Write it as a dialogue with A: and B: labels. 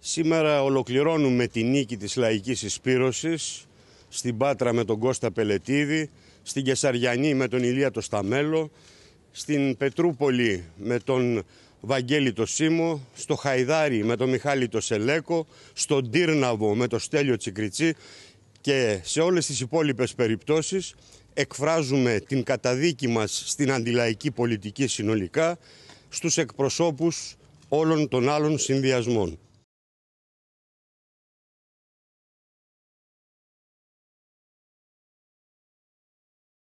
A: Σήμερα ολοκληρώνουμε τη νίκη της λαϊκής εισπύρωσης στην Πάτρα με τον Κώστα Πελετίδη στην Κεσαριανή με τον Ηλία το Σταμέλο, στην Πετρούπολη με τον Βαγγέλη το Σίμω, στο Χαϊδάρι με τον Μιχάλη το Σελέκο, στον Τύρναβο με τον Στέλιο Τσικριτσί και σε όλες τις υπόλοιπες περιπτώσεις εκφράζουμε την καταδίκη μας στην αντιλαϊκή πολιτική συνολικά στους εκπροσώπους όλων των άλλων συνδυασμών.